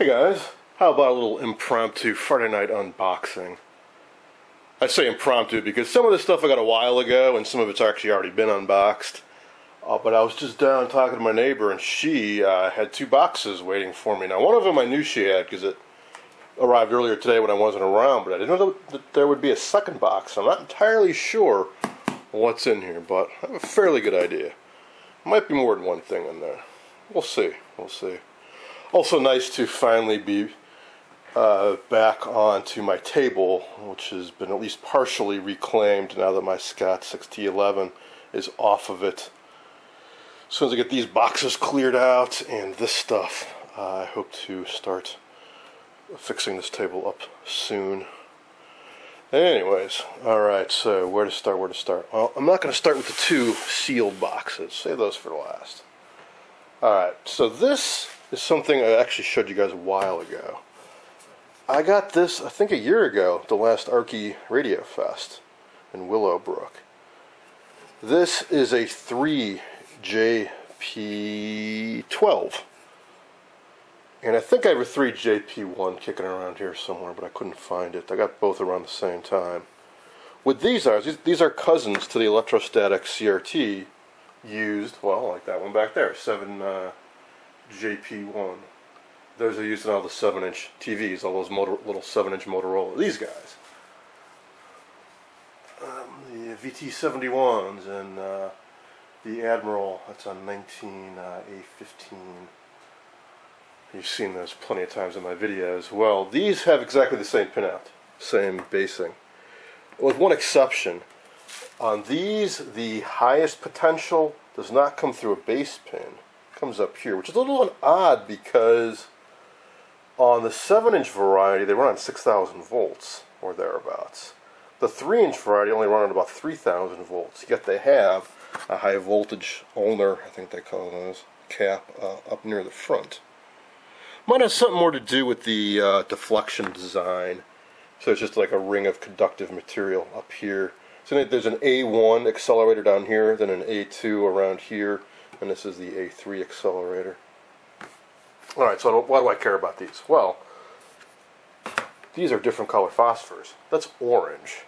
Hey guys, how about a little impromptu Friday night unboxing? I say impromptu because some of the stuff I got a while ago and some of it's actually already been unboxed. Uh, but I was just down talking to my neighbor and she uh, had two boxes waiting for me. Now, one of them I knew she had because it arrived earlier today when I wasn't around, but I didn't know that there would be a second box. I'm not entirely sure what's in here, but I have a fairly good idea. Might be more than one thing in there. We'll see. We'll see. Also nice to finally be uh, back onto my table, which has been at least partially reclaimed now that my Scott 6T11 is off of it. As soon as I get these boxes cleared out and this stuff, uh, I hope to start fixing this table up soon. Anyways, alright, so where to start, where to start? Well, I'm not going to start with the two sealed boxes. Save those for last. Alright, so this is something I actually showed you guys a while ago. I got this, I think, a year ago, the last ARCI Radio Fest in Willowbrook. This is a 3JP12. And I think I have a 3JP1 kicking around here somewhere, but I couldn't find it. I got both around the same time. What these are, these are cousins to the electrostatic CRT used, well, like that one back there, 7 uh, JP1. Those are used in all the 7 inch TVs, all those motor, little 7 inch Motorola. These guys. Um, the VT71s and uh, the Admiral, that's on 19A15. Uh, You've seen those plenty of times in my videos. Well, these have exactly the same pinout, same basing. With one exception. On these, the highest potential does not come through a base pin comes up here, which is a little odd because on the 7 inch variety they run on 6,000 volts or thereabouts. The 3 inch variety only run on about 3,000 volts, yet they have a high voltage ultor, I think they call those, cap uh, up near the front. Might have something more to do with the uh, deflection design. So it's just like a ring of conductive material up here. So there's an A1 accelerator down here, then an A2 around here, and this is the A3 accelerator. Alright, so why do I care about these? Well, these are different color phosphors. That's orange.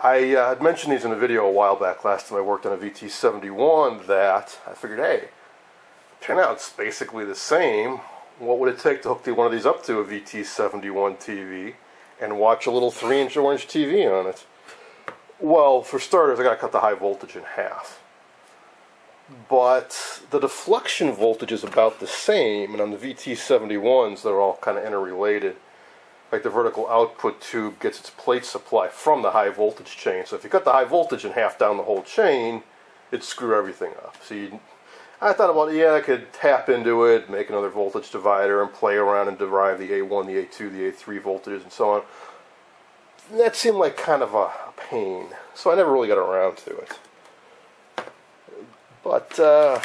I uh, had mentioned these in a video a while back, last time I worked on a VT71, that I figured, hey, pinout's basically the same. What would it take to hook one of these up to a VT71 TV and watch a little 3-inch orange TV on it? Well, for starters, I got to cut the high voltage in half but the deflection voltage is about the same, and on the VT71s, they're all kind of interrelated. Like the vertical output tube gets its plate supply from the high voltage chain. So if you cut the high voltage in half down the whole chain, it'd screw everything up. So you, I thought about, yeah, I could tap into it, make another voltage divider, and play around and derive the A1, the A2, the A3 voltages, and so on. that seemed like kind of a pain, so I never really got around to it. But, uh,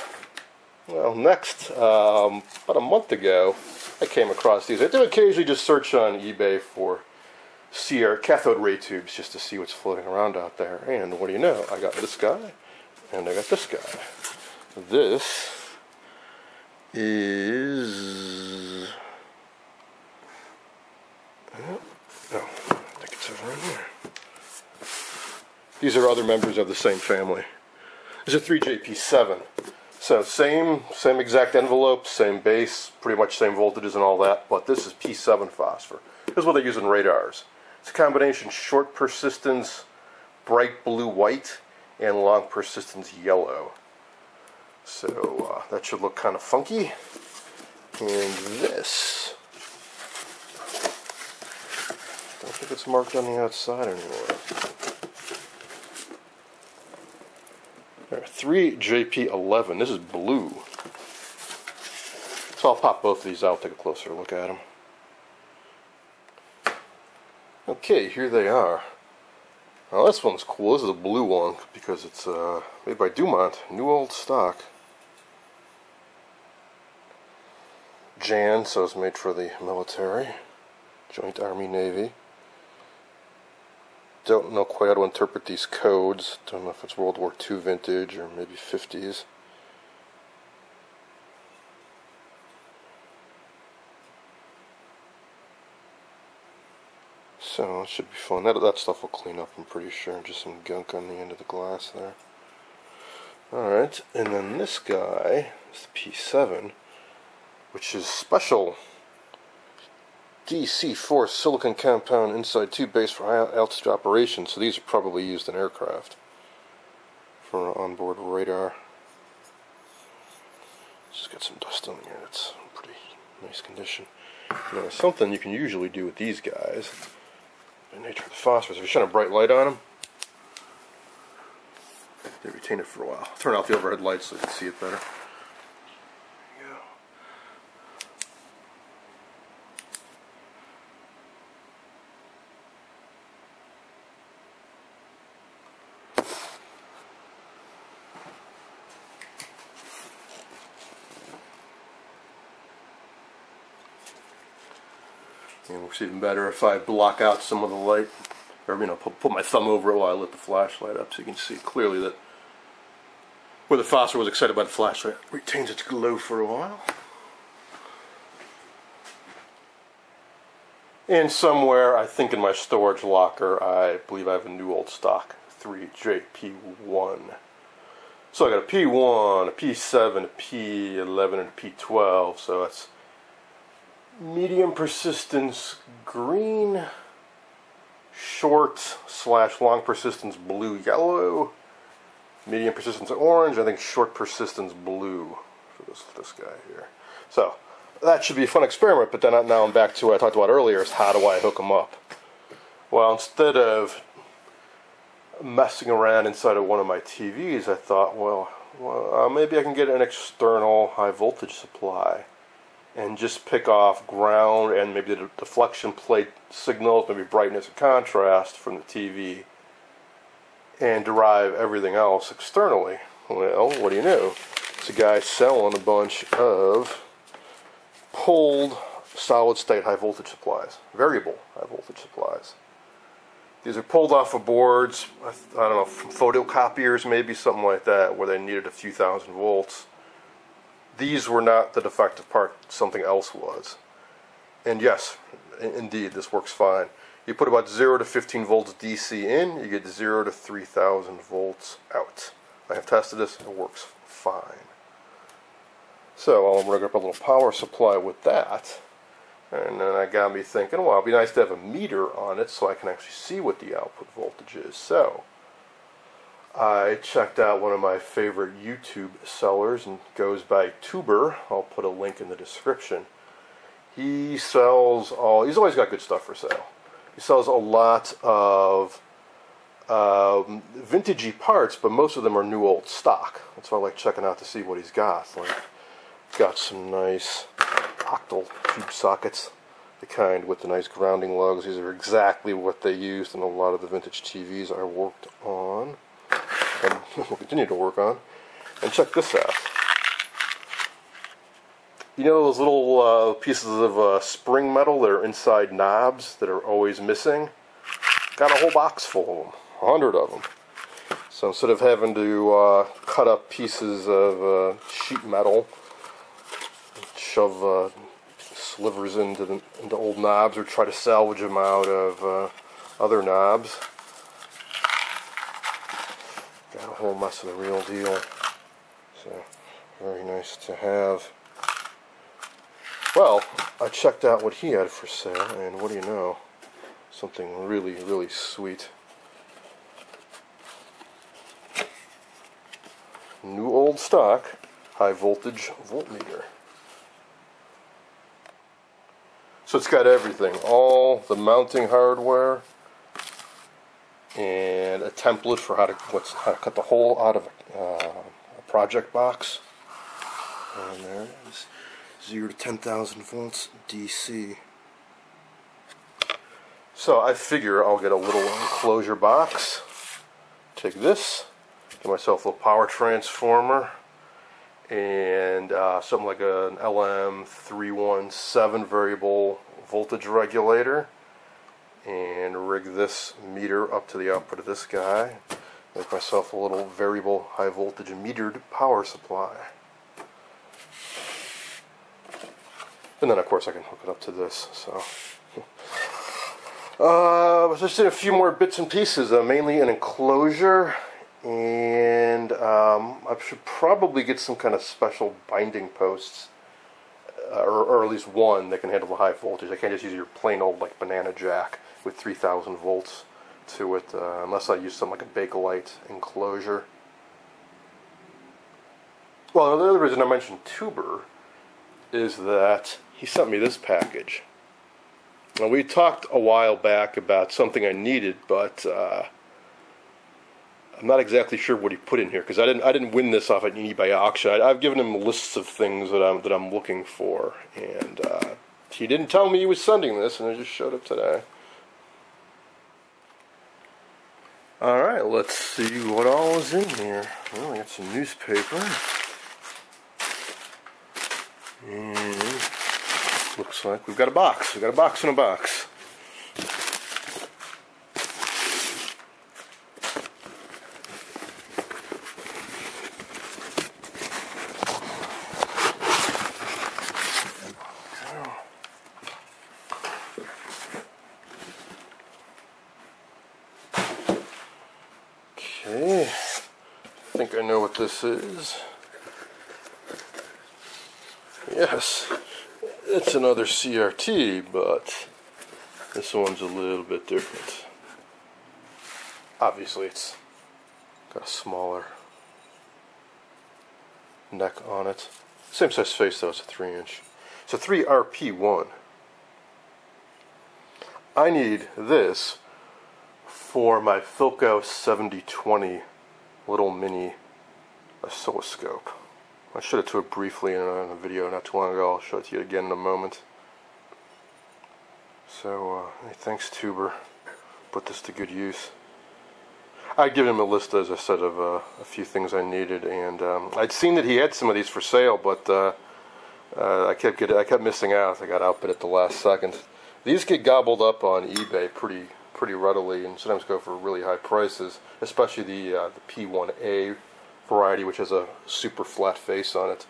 well, next, um, about a month ago, I came across these. I do occasionally just search on eBay for CR cathode ray tubes just to see what's floating around out there. And what do you know? I got this guy, and I got this guy. This is. Oh, I think it's over. These are other members of the same family is a 3JP7. So same, same exact envelope, same base, pretty much same voltages and all that, but this is P7 phosphor. This is what they use in radars. It's a combination short persistence, bright blue-white, and long persistence yellow. So uh, that should look kind of funky. And this, I don't think it's marked on the outside anymore. 3JP11. This is blue. So I'll pop both of these out, take a closer look at them. Okay, here they are. Now this one's cool. This is a blue one because it's uh, made by DuMont. New old stock. Jan, so it's made for the military. Joint Army Navy don't know quite how to interpret these codes. Don't know if it's World War II vintage or maybe 50s. So it should be fun. That, that stuff will clean up, I'm pretty sure. Just some gunk on the end of the glass there. Alright, and then this guy is the P7, which is special DC4 silicon compound inside tube base for high altitude operation. So these are probably used in aircraft for onboard radar. Just got some dust on here. It's pretty nice condition. Now, something you can usually do with these guys, the nature of the phosphorus, if you shine a bright light on them, they retain it for a while. Turn off the overhead lights so you can see it better. Works even better if I block out some of the light, or you know, put, put my thumb over it while I lit the flashlight up, so you can see clearly that where the phosphor was excited by the flashlight retains its glow for a while. And somewhere, I think in my storage locker, I believe I have a new old stock 3JP1. So I got a P1, a P7, a P11, and a P12. So that's medium persistence green, short slash long persistence blue yellow, medium persistence orange, I think short persistence blue for this this guy here. So that should be a fun experiment, but then now I'm back to what I talked about earlier is how do I hook them up? Well, instead of messing around inside of one of my TVs, I thought, well, well uh, maybe I can get an external high voltage supply and just pick off ground and maybe the deflection plate signals, maybe brightness and contrast from the TV, and derive everything else externally. Well, what do you know? It's a guy selling a bunch of pulled solid state high voltage supplies, variable high voltage supplies. These are pulled off of boards, I don't know, from photocopiers, maybe something like that, where they needed a few thousand volts these were not the defective part, something else was. And yes, indeed, this works fine. You put about 0 to 15 volts DC in, you get 0 to 3000 volts out. I have tested this, it works fine. So I'm going to up a little power supply with that. And then I got me thinking, well, it'd be nice to have a meter on it so I can actually see what the output voltage is. So I checked out one of my favorite YouTube sellers and goes by Toober. I'll put a link in the description. He sells all, he's always got good stuff for sale. He sells a lot of um, vintagey parts, but most of them are new old stock. That's why I like checking out to see what he's got. Like, got some nice octal tube sockets, the kind with the nice grounding lugs. These are exactly what they used in a lot of the vintage TVs I worked on and we'll continue to work on. And check this out. You know those little uh, pieces of uh, spring metal that are inside knobs that are always missing? Got a whole box full of them, a hundred of them. So instead of having to uh, cut up pieces of uh, sheet metal, shove uh, slivers into, the, into old knobs, or try to salvage them out of uh, other knobs, got a whole mess of the real deal. So, very nice to have. Well, I checked out what he had for sale, and what do you know? Something really, really sweet. New old stock, high voltage voltmeter. So it's got everything, all the mounting hardware, and a template for how to what's how to cut the hole out of uh, a project box. And there it is, zero to ten thousand volts DC. So I figure I'll get a little enclosure box. Take this, get myself a little power transformer, and uh, something like an LM317 variable voltage regulator and rig this meter up to the output of this guy. Make myself a little variable high voltage metered power supply. And then of course I can hook it up to this. So Uh, just a few more bits and pieces, uh, mainly an enclosure, and um, I should probably get some kind of special binding posts, uh, or, or at least one that can handle the high voltage. I can't just use your plain old like banana jack with 3,000 volts to it, uh, unless I use something like a Bakelite enclosure. Well, the other reason I mentioned Toober is that he sent me this package. Now, we talked a while back about something I needed, but uh, I'm not exactly sure what he put in here because I didn't I didn't win this off an eBay auction. I, have given him lists of things that I'm that I'm looking for, and uh, he didn't tell me he was sending this, and it just showed up today. All right, let's see what all is in here. Well, I got some newspaper. And looks like we've got a box. We've got a box in a box. Okay, I think I know what this is. Yes, it's another CRT, but this one's a little bit different. Obviously, it's got a smaller neck on it. Same size face though, it's a 3 inch. It's a 3RP1. I need this for my Philco 7020 little mini oscilloscope. I showed it to it briefly in a, in a, video not too long ago. I'll show it to you again in a moment. So, uh, thanks Toober. Put this to good use. I'd given him a list, as I said, of uh, a few things I needed, and um, I'd seen that he had some of these for sale, but uh, uh I kept getting, I kept missing out. I got outbid at the last second. These get gobbled up on eBay pretty pretty readily, and sometimes go for really high prices, especially the uh, the P1A variety, which has a super flat face on it.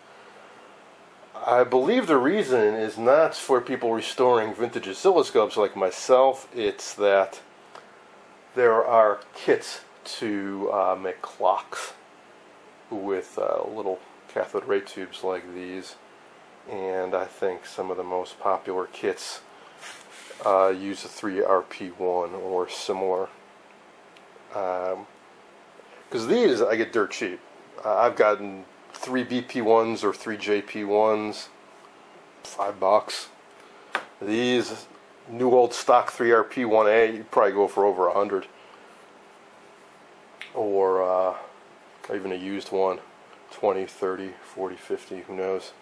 I believe the reason is not for people restoring vintage oscilloscopes like myself, it's that there are kits to uh, make clocks with uh, little cathode ray tubes like these, and I think some of the most popular kits uh, use a 3RP1 or similar. Because um, these I get dirt cheap. Uh, I've gotten three BP1s or three JP1s, five bucks. These new old stock 3RP1A, you probably go for over a hundred. Or uh, even a used one, 20, 30, 40, 50, who knows.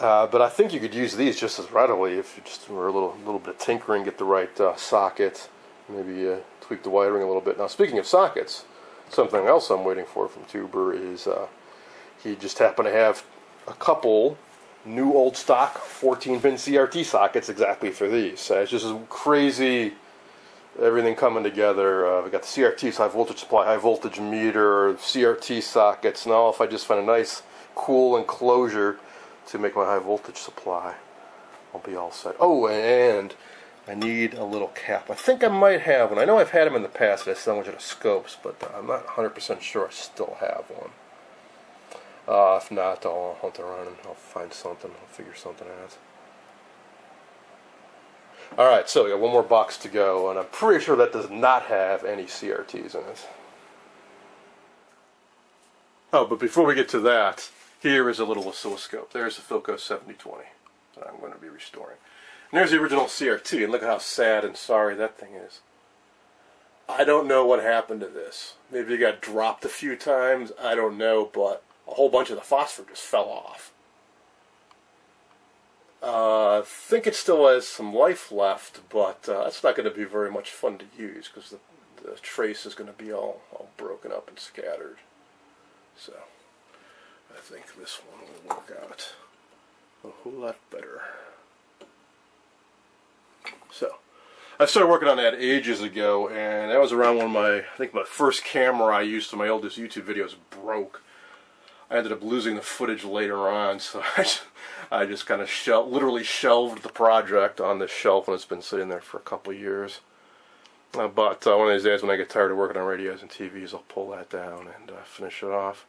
Uh, but I think you could use these just as readily if you just were a little, little bit of tinkering, get the right uh, socket, maybe uh, tweak the wiring a little bit. Now, speaking of sockets, something else I'm waiting for from Toober is uh, he just happened to have a couple new old stock 14 pin CRT sockets exactly for these. It's just crazy everything coming together. Uh, we got the CRTs, high voltage supply, high voltage meter, CRT sockets. Now, if I just find a nice, cool enclosure to make my high voltage supply, I'll be all set. Oh, and I need a little cap. I think I might have one. I know I've had them in the past at Essential Scopes, but I'm not 100% sure I still have one. Uh, if not, I'll hunt around and I'll find something. I'll figure something out. Alright, so we got one more box to go, and I'm pretty sure that does not have any CRTs in it. Oh, but before we get to that, here is a little oscilloscope. There's the Philco 7020 that I'm going to be restoring. And there's the original CRT, and look at how sad and sorry that thing is. I don't know what happened to this. Maybe it got dropped a few times. I don't know, but a whole bunch of the phosphor just fell off. Uh, I think it still has some life left, but uh, it's not going to be very much fun to use because the, the trace is going to be all, all broken up and scattered. So I think this one will work out a whole lot better. So, I started working on that ages ago, and that was around when my, I think my first camera I used for my oldest YouTube videos broke. I ended up losing the footage later on, so I just, I just kind of shel- literally shelved the project on this shelf, and it's been sitting there for a couple years. Uh, but uh, one of these days, when I get tired of working on radios and TVs, I'll pull that down and uh, finish it off.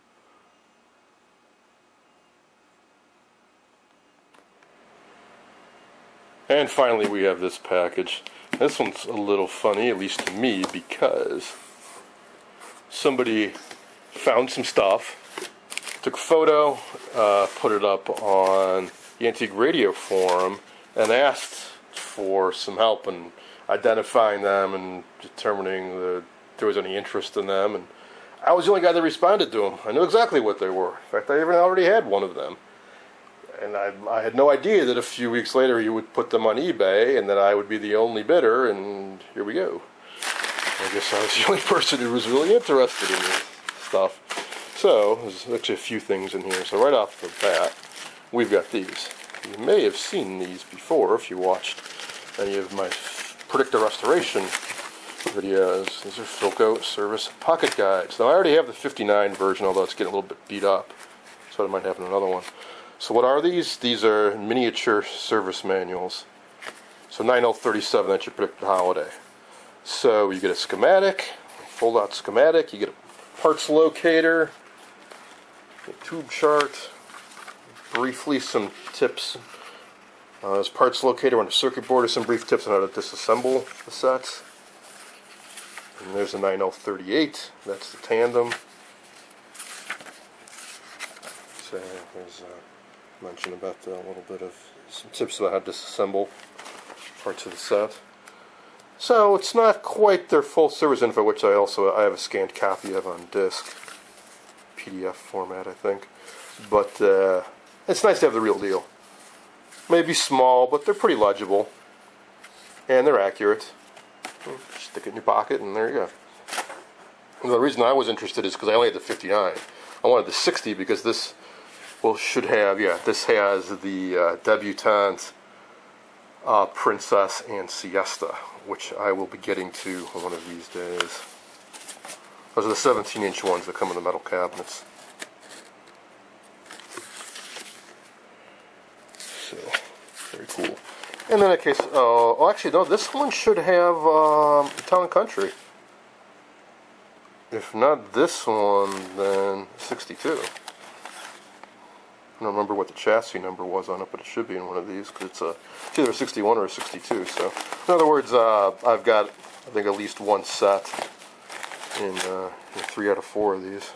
And finally, we have this package. This one's a little funny, at least to me, because somebody found some stuff, took a photo, uh, put it up on the Antique Radio Forum, and asked for some help in identifying them and determining that there was any interest in them. And I was the only guy that responded to them. I knew exactly what they were. In fact, I even already had one of them and I, I, had no idea that a few weeks later he would put them on eBay and that I would be the only bidder, and here we go. I guess I was the only person who was really interested in this stuff. So, there's actually a few things in here. So, right off the bat, we've got these. You may have seen these before if you watched any of my Predicta Restoration videos. These are Philco Service Pocket Guides. Now, I already have the 59 version, although it's getting a little bit beat up, so I might have another one. So what are these? These are miniature service manuals. So 9037, that's your Predicta holiday. So you get a schematic, fold out schematic, you get a parts locator, a tube chart, briefly some tips. Uh, there's parts locator on the circuit board, or some brief tips on how to disassemble the sets. And there's a 9038, that's the tandem. So there's uh, mention about a little bit of some tips about how to disassemble parts of the set. So it's not quite their full service info, which I also I have a scanned copy of on disk, PDF format, I think. But uh, it's nice to have the real deal. Maybe small, but they're pretty legible, and they're accurate. Stick it in your pocket, and there you go. And the reason I was interested is because I only had the 59. I wanted the 60 because this well, should have, yeah. This has the uh, debutante, uh, princess, and siesta, which I will be getting to one of these days. Those are the 17 inch ones that come in the metal cabinets. So, very cool. And then in case, uh, oh, actually, no, this one should have um, Town Country. If not this one, then 62. I don't remember what the chassis number was on it, but it should be in one of these because it's, a, it's either a 61 or a 62. So, in other words, uh, I've got, I think, at least one set in, uh, in three out of four of these.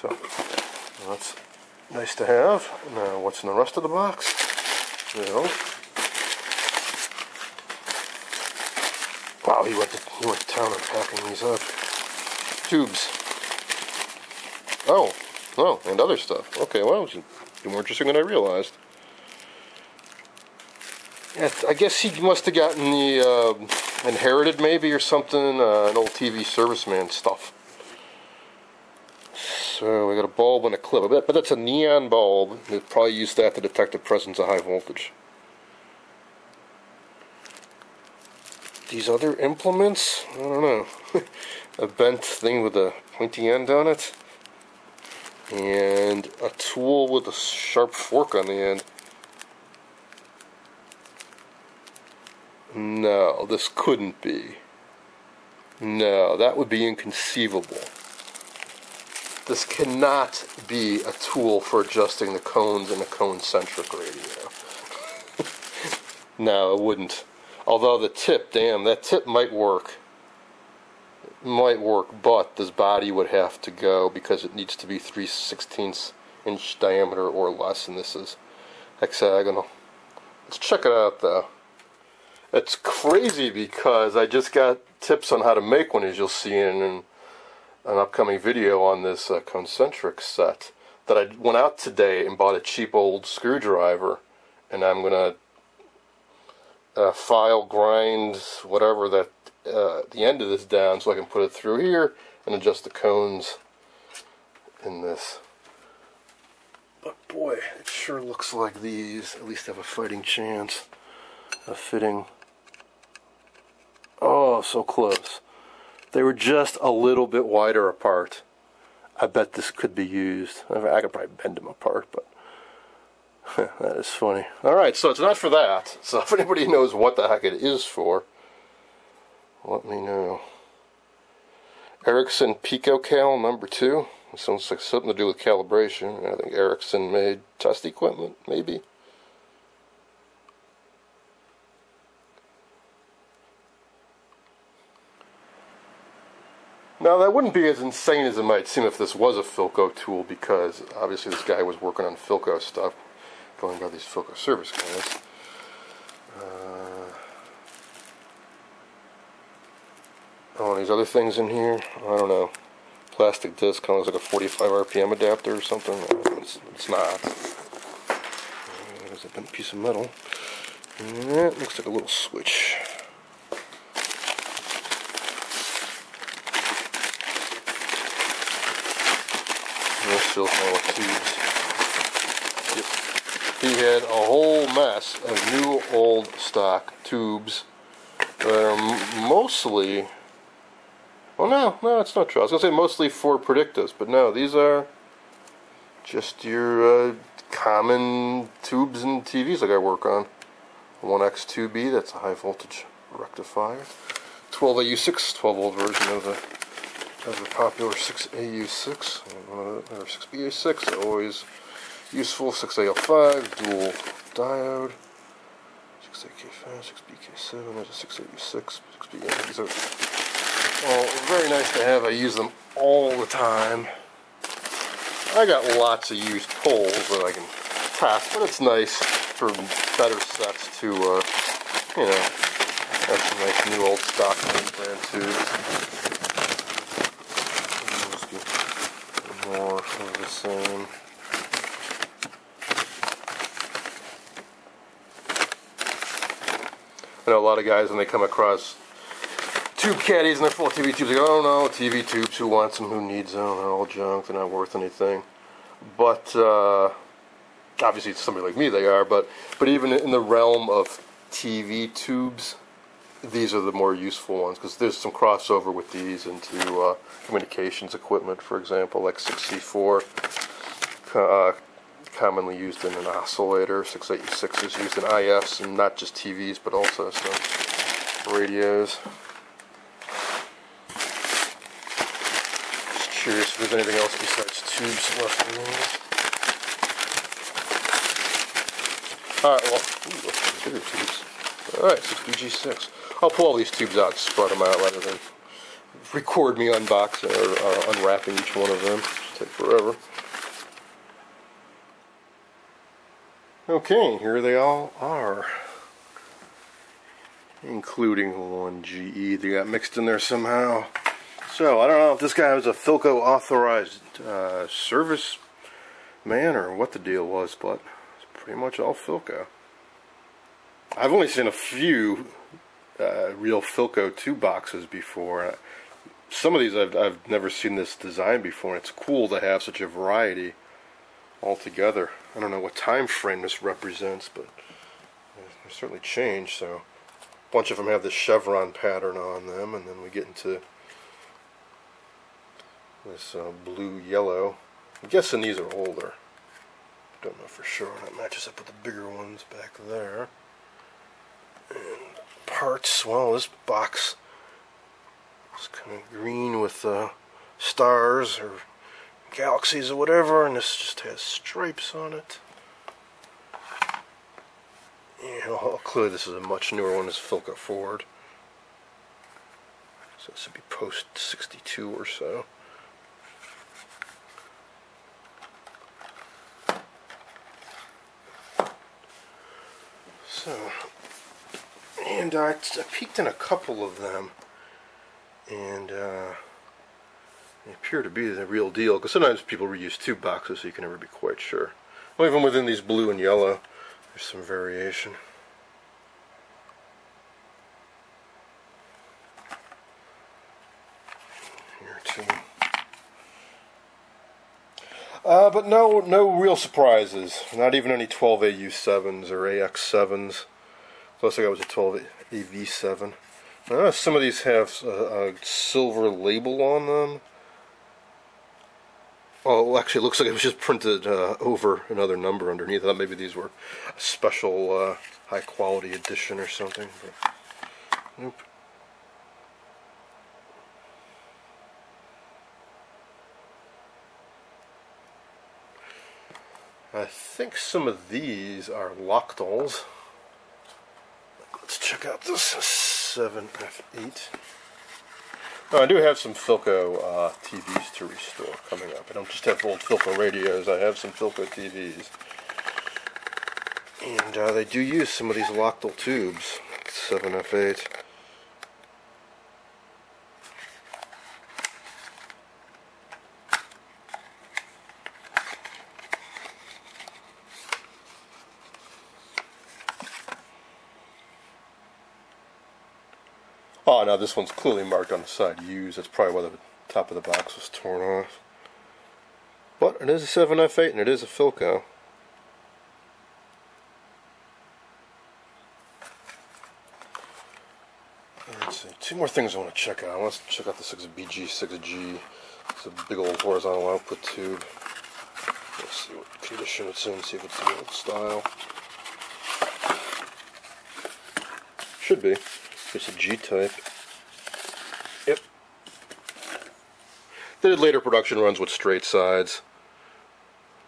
So, well, that's nice to have. Now, what's in the rest of the box? Well, wow, he went to, he went to town on packing these up. Tubes. Oh, oh, and other stuff. Okay, well, more interesting than I realized. I guess he must have gotten the uh, inherited maybe or something, uh, an old TV serviceman stuff. So we got a bulb and a clip. But that's a neon bulb. They probably used that to detect the presence of high voltage. These other implements, I don't know. a bent thing with a pointy end on it and a tool with a sharp fork on the end. No, this couldn't be. No, that would be inconceivable. This cannot be a tool for adjusting the cones in a concentric radio. no, it wouldn't. Although the tip, damn, that tip might work might work, but this body would have to go because it needs to be 3 16ths inch diameter or less, and this is hexagonal. Let's check it out though. It's crazy because I just got tips on how to make one, as you'll see in an upcoming video on this uh, concentric set. That I went out today and bought a cheap old screwdriver, and I'm gonna uh, file grind whatever that uh, the end of this down so I can put it through here and adjust the cones in this. But boy, it sure looks like these at least have a fighting chance of fitting. Oh, so close. They were just a little bit wider apart. I bet this could be used. I could probably bend them apart, but that is funny. All right, so it's not for that. So if anybody knows what the heck it is for, let me know. Ericsson PicoCal number two. Sounds like something to do with calibration. I think Ericsson made test equipment, maybe. Now, that wouldn't be as insane as it might seem if this was a Philco tool, because obviously this guy was working on Philco stuff, going by these Philco service guys. Oh, these other things in here, I don't know. Plastic disc, kind of like a 45 RPM adapter or something. It's, it's not. There's a piece of metal. And it looks like a little switch. There's still full of tubes. Yep. He had a whole mess of new old stock tubes that are mostly well no, no it's not true. I was gonna say mostly for Predictas, but no, these are just your uh, common tubes and TVs like I work on. 1X2B, that's a high voltage rectifier. 12AU6, 12 volt version of the of the popular 6AU6 or 6BA6, always useful. 6AL5, dual diode, 6AK5, 6BK7, there's a 6AU6, 6BA. All very nice to have. I use them all the time. I got lots of used poles that I can test, but it's nice for better sets to, uh, you know, have some nice new old stock brand tubes. of the same. I know a lot of guys when they come across tube caddies and they're full of TV tubes, they oh no, TV tubes, who wants them, who needs them, they're all junk, they're not worth anything. But, uh, obviously somebody like me they are, but, but even in the realm of TV tubes, these are the more useful ones because there's some crossover with these into uh, communications equipment, for example, like 6C4, uh, commonly used in an oscillator. 686 is used in IFs and not just TVs, but also some radios. Curious if there's anything else besides tubes left in. Alright, well, ooh, tubes. Alright, 6BG6. I'll pull all these tubes out, spread them out rather than record me unboxing or uh, unwrapping each one of them. It'll take forever. Okay, here they all are. Including one GE. They got mixed in there somehow. So, I don't know if this guy was a Philco authorized uh, service man or what the deal was, but it's pretty much all Philco. I've only seen a few uh, real Philco 2 boxes before. Some of these I've, I've never seen this design before. It's cool to have such a variety altogether. I don't know what time frame this represents, but they certainly changed. So a bunch of them have the chevron pattern on them, and then we get into this uh, blue yellow. I'm guessing these are older. Don't know for sure. That matches up with the bigger ones back there. And parts. Well, this box is kind of green with uh, stars or galaxies or whatever, and this just has stripes on it. Yeah, well, clearly this is a much newer one. This Philco Ford. So this would be post 62 or so. So, and uh, I peeked in a couple of them, and uh, they appear to be the real deal. Because sometimes people reuse two boxes, so you can never be quite sure. Well, even within these blue and yellow, there's some variation. Here too. Uh, but no, no real surprises. Not even any 12AU7s or AX7s. Looks like I was a 12 AV7. Uh, some of these have a, a, silver label on them. Oh, actually, it looks like it was just printed uh, over another number underneath. I thought maybe these were a special uh, high quality edition or something. But nope. I think some of these are Lochtals. Let's check out this 7F8. Oh, I do have some Philco uh, TVs to restore coming up. I don't just have old Philco radios, I have some Philco TVs. And uh, they do use some of these Lochtal tubes, 7F8. Oh, now this one's clearly marked on the side used. That's probably why the top of the box was torn off. But it is a 7F8 and it is a Philco. Let's see, two more things I want to check out. Let's check out the 6BG6G. It's a big old horizontal output tube. Let's see what condition it's in, see if it's the old style. Should be. It's a G-type. Yep. They did later production runs with straight sides.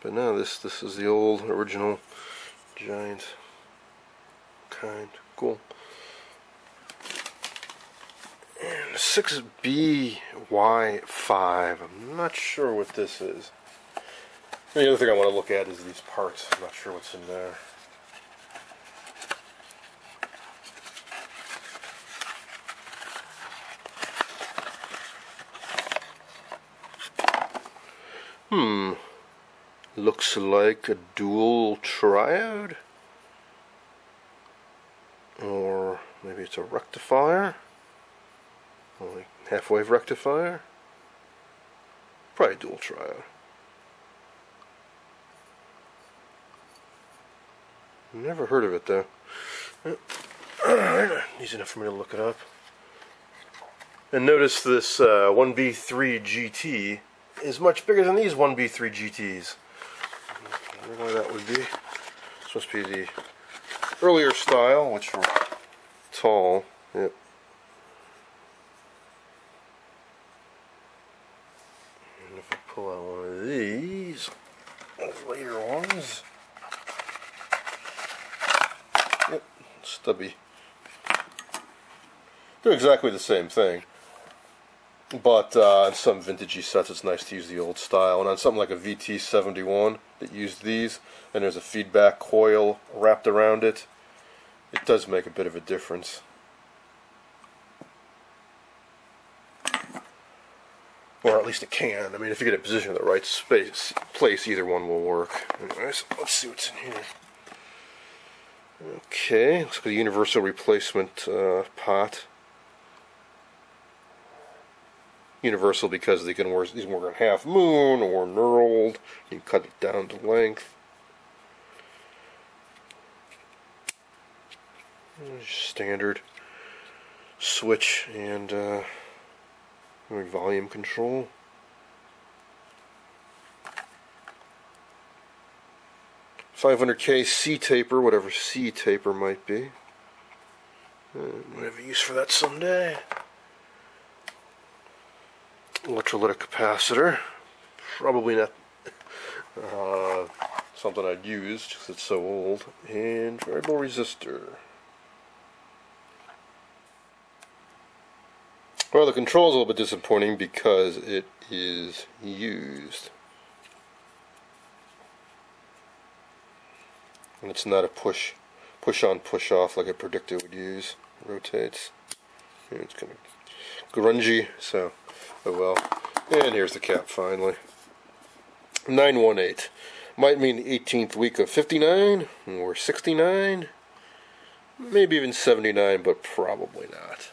But no, this this is the old original giant kind. Cool. And 6BY5. I'm not sure what this is. The other thing I want to look at is these parts. I'm not sure what's in there. Hmm. Looks like a dual triode. Or maybe it's a rectifier. Like half wave rectifier. Probably dual triode. Never heard of it though. Alright, easy enough for me to look it up. And notice this uh, 1B3 GT is much bigger than these 1B3 GTs. I don't know why that would be. This must be the earlier style, which were tall. Yep. And if I pull out one of these, later ones. Yep, stubby. They're exactly the same thing. But uh, on some vintagey sets, it's nice to use the old style. And on something like a VT71 that used these, and there's a feedback coil wrapped around it, it does make a bit of a difference. Or at least it can. I mean, if you get it positioned in the right space, place, either one will work. Anyways, let's see what's in here. Okay, looks like a universal replacement uh, pot. Universal because they can work these work on half moon or knurled. You cut it down to length. Standard switch and uh, volume control. Five hundred K C taper, whatever C taper might be. Uh, might have a use for that someday electrolytic capacitor. Probably not uh, something I'd use because it's so old. And variable resistor. Well, the control is a little bit disappointing because it is used. And it's not a push, push on, push off like a Predicta would use. It rotates. It's kind of grungy, so Oh well. And here's the cap finally. 918. Might mean the 18th week of 59 or 69. Maybe even 79, but probably not.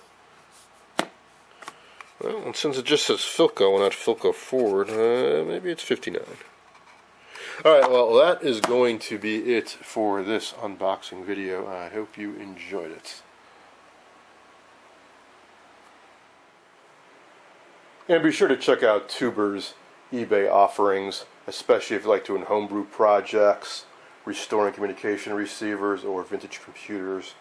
Well, and since it just says Philco and not Philco Ford, uh, maybe it's 59. Alright, well, that is going to be it for this unboxing video. I hope you enjoyed it. And be sure to check out Toober's eBay offerings, especially if you like doing homebrew projects, restoring communication receivers, or vintage computers.